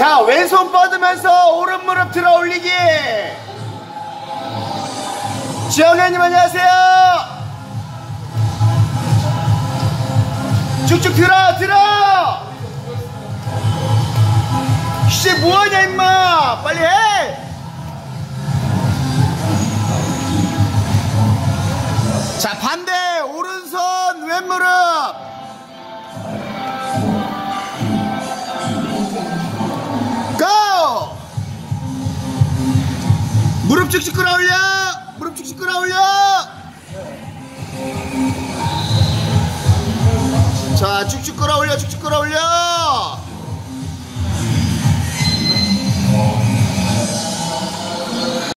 자 왼손 뻗으면서 오른 무릎 들어 올리기. 지영애님 안녕하세요. 쭉쭉 들어 들어! 씨 뭐하냐 임마! 빨리 해! 자 반대 오른손 왼무릎 무릎 쭉쭉 끌어올려! 무릎 쭉쭉 끌어올려! 자 쭉쭉 끌어올려 쭉쭉 끌어올려